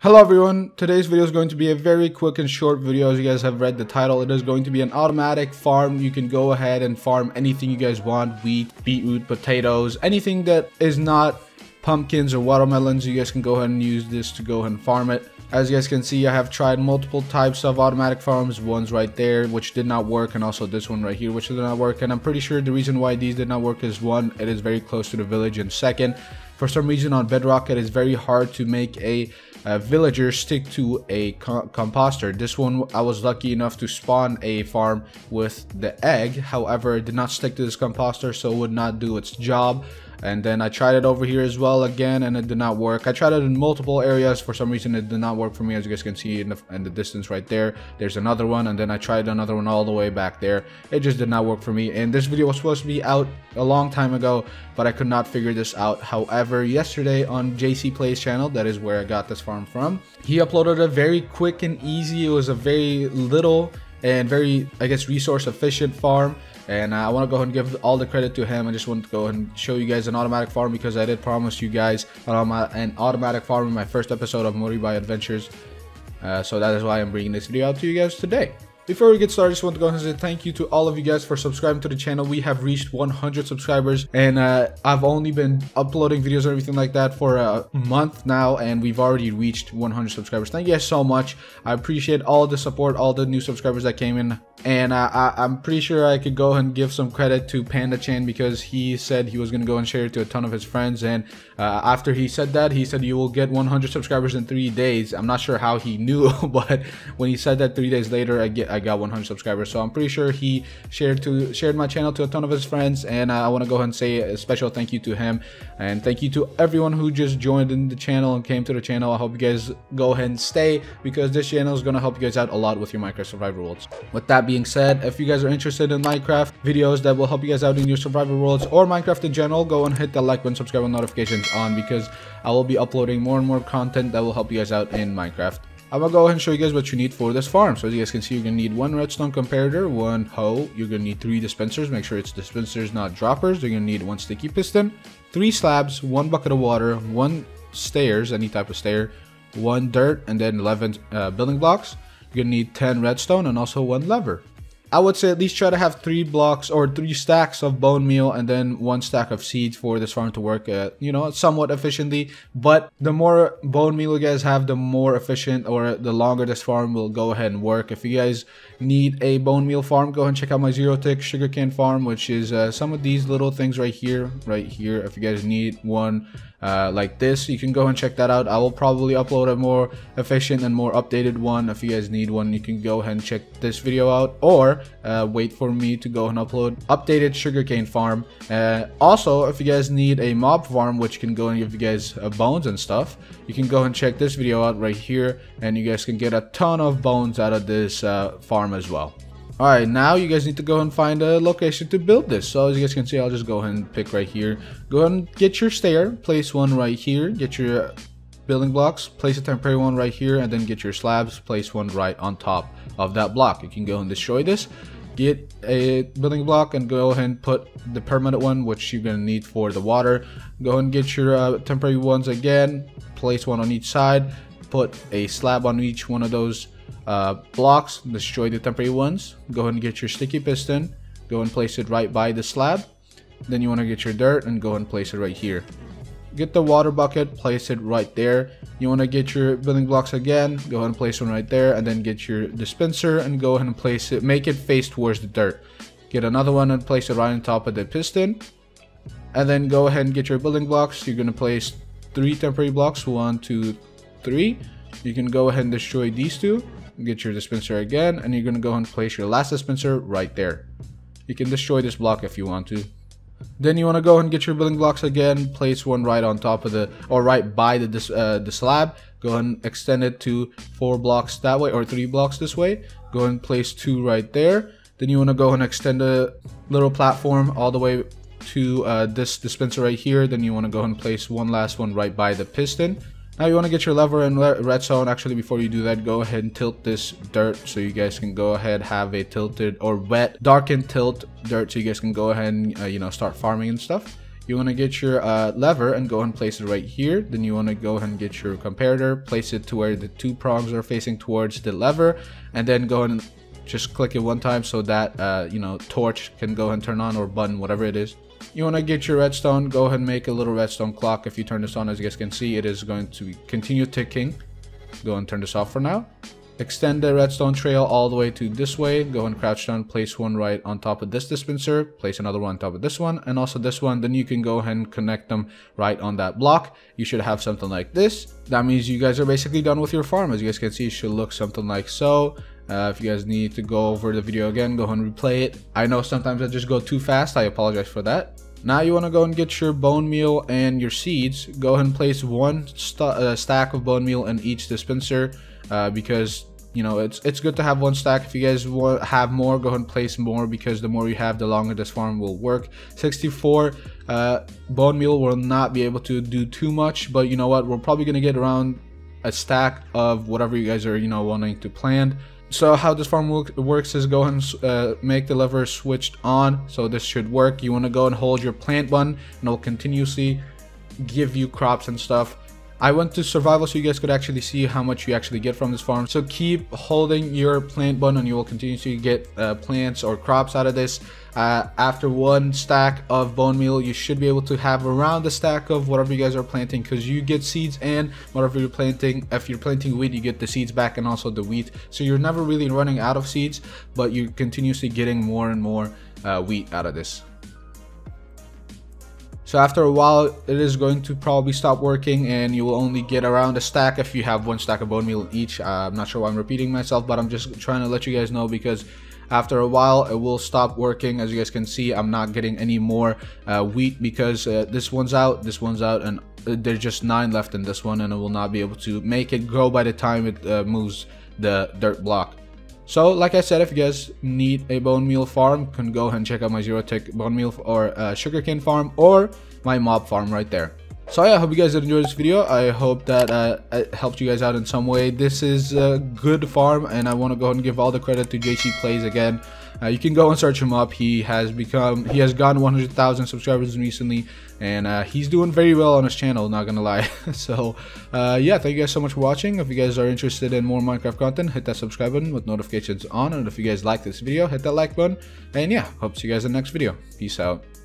Hello everyone, today's video is going to be a very quick and short video as you guys have read the title. It is going to be an automatic farm. You can go ahead and farm anything you guys want, wheat, beetroot, potatoes, anything that is not pumpkins or watermelons. You guys can go ahead and use this to go ahead and farm it. As you guys can see, I have tried multiple types of automatic farms. One's right there, which did not work, and also this one right here, which did not work. And I'm pretty sure the reason why these did not work is one, it is very close to the village, and second, for some reason on Bedrock, it is very hard to make a, a villager stick to a co composter. This one, I was lucky enough to spawn a farm with the egg. However, it did not stick to this composter, so would not do its job and then I tried it over here as well again and it did not work. I tried it in multiple areas. For some reason it did not work for me. As you guys can see in the, in the distance right there there's another one. And then I tried another one all the way back there. It just did not work for me. And this video was supposed to be out a long time ago but I could not figure this out. However yesterday on JC Plays channel that is where I got this farm from he uploaded a very quick and easy. It was a very little and very I guess resource efficient farm and I want to go ahead and give all the credit to him. I just want to go ahead and show you guys an automatic farm because I did promise you guys an automatic farm in my first episode of Morebi Adventures. Uh, so that is why I'm bringing this video out to you guys today. Before we get started, I just want to go ahead and say thank you to all of you guys for subscribing to the channel. We have reached 100 subscribers and uh, I've only been uploading videos and everything like that for a month now and we've already reached 100 subscribers. Thank you guys so much. I appreciate all the support, all the new subscribers that came in and uh, I, am pretty sure I could go and give some credit to Panda Chan because he said he was going to go and share it to a ton of his friends. And uh, after he said that, he said you will get 100 subscribers in three days. I'm not sure how he knew, but when he said that three days later, I get got 100 subscribers. So I'm pretty sure he shared to shared my channel to a ton of his friends. And I want to go ahead and say a special thank you to him. And thank you to everyone who just joined in the channel and came to the channel. I hope you guys go ahead and stay because this channel is going to help you guys out a lot with your Minecraft Survival Worlds. With that being said, if you guys are interested in Minecraft videos that will help you guys out in your survival worlds or Minecraft in general, go and hit the like button, subscribe and notifications on because I will be uploading more and more content that will help you guys out in Minecraft. I'm gonna go ahead and show you guys what you need for this farm. So as you guys can see, you're gonna need one redstone comparator, one hoe, you're gonna need three dispensers, make sure it's dispensers, not droppers. You're gonna need one sticky piston, three slabs, one bucket of water, one stairs, any type of stair, one dirt, and then 11 uh, building blocks. You're gonna need 10 redstone and also one lever. I would say at least try to have three blocks or three stacks of bone meal and then one stack of seeds for this farm to work, uh, you know, somewhat efficiently. But the more bone meal you guys have, the more efficient or the longer this farm will go ahead and work. If you guys need a bone meal farm, go ahead and check out my zero tick sugarcane farm, which is uh, some of these little things right here, right here. If you guys need one uh, like this, you can go and check that out. I will probably upload a more efficient and more updated one. If you guys need one, you can go ahead and check this video out or uh, wait for me to go and upload updated sugarcane farm. Uh, also, if you guys need a mob farm, which can go and give you guys uh, bones and stuff, you can go and check this video out right here and you guys can get a ton of bones out of this uh, farm as well. Alright, now you guys need to go and find a location to build this. So as you guys can see, I'll just go ahead and pick right here. Go ahead and get your stair, place one right here, get your building blocks, place a temporary one right here, and then get your slabs, place one right on top of that block. You can go and destroy this, get a building block, and go ahead and put the permanent one, which you're going to need for the water. Go ahead and get your uh, temporary ones again, place one on each side, put a slab on each one of those uh, blocks, destroy the temporary ones. Go ahead and get your sticky piston. Go and place it right by the slab. Then you want to get your dirt and go and place it right here. Get the water bucket, place it right there. You want to get your building blocks again, go ahead and place one right there, and then get your dispenser and go ahead and place it, make it face towards the dirt. Get another one and place it right on top of the piston. And then go ahead and get your building blocks. You're going to place three temporary blocks, one, two, three. You can go ahead and destroy these two get your dispenser again, and you're to go and place your last dispenser right there. You can destroy this block if you want to. Then you want to go and get your building blocks again, place one right on top of the, or right by the, uh, the slab. Go and extend it to four blocks that way, or three blocks this way. Go and place two right there. Then you want to go and extend a little platform all the way to uh, this dispenser right here. Then you want to go and place one last one right by the piston. Now you want to get your lever and zone. Actually, before you do that, go ahead and tilt this dirt so you guys can go ahead have a tilted or wet, darkened tilt dirt so you guys can go ahead and, uh, you know, start farming and stuff. you want to get your uh, lever and go and place it right here. Then you want to go ahead and get your comparator, place it to where the two prongs are facing towards the lever, and then go and just click it one time so that, uh, you know, torch can go and turn on or button, whatever it is. You want to get your redstone, go ahead and make a little redstone clock. If you turn this on, as you guys can see, it is going to continue ticking. Go and turn this off for now. Extend the redstone trail all the way to this way. Go and crouch down, place one right on top of this dispenser, place another one on top of this one, and also this one. Then you can go ahead and connect them right on that block. You should have something like this. That means you guys are basically done with your farm. As you guys can see, it should look something like so. Uh, if you guys need to go over the video again, go ahead and replay it. I know sometimes I just go too fast. I apologize for that. Now you want to go and get your bone meal and your seeds. Go ahead and place one st uh, stack of bone meal in each dispenser uh, because you know it's it's good to have one stack if you guys want have more go ahead and place more because the more you have the longer this farm will work 64 uh, bone meal will not be able to do too much but you know what we're probably gonna get around a stack of whatever you guys are you know wanting to plant so how this farm works is go and uh, make the lever switched on. So this should work. You want to go and hold your plant button and it'll continuously give you crops and stuff I went to survival so you guys could actually see how much you actually get from this farm. So keep holding your plant button and you will continue to get uh, plants or crops out of this. Uh, after one stack of bone meal, you should be able to have around a stack of whatever you guys are planting because you get seeds and whatever you're planting. If you're planting wheat, you get the seeds back and also the wheat. So you're never really running out of seeds, but you're continuously getting more and more uh, wheat out of this. So after a while, it is going to probably stop working and you will only get around a stack if you have one stack of bone meal each. Uh, I'm not sure why I'm repeating myself, but I'm just trying to let you guys know because after a while it will stop working as you guys can see i'm not getting any more uh, wheat because uh, this one's out this one's out and uh, there's just nine left in this one and it will not be able to make it grow by the time it uh, moves the dirt block so, like I said, if you guys need a bone meal farm, can go and check out my zero tick bone meal or uh, sugarcane farm or my mob farm right there. So yeah, I hope you guys did enjoy this video. I hope that uh, it helped you guys out in some way. This is a good farm and I want to go ahead and give all the credit to JC Plays again. Uh, you can go and search him up. He has become, he has gotten 100,000 subscribers recently, and uh, he's doing very well on his channel. Not gonna lie. so, uh, yeah, thank you guys so much for watching. If you guys are interested in more Minecraft content, hit that subscribe button with notifications on, and if you guys like this video, hit that like button. And yeah, hope to see you guys in the next video. Peace out.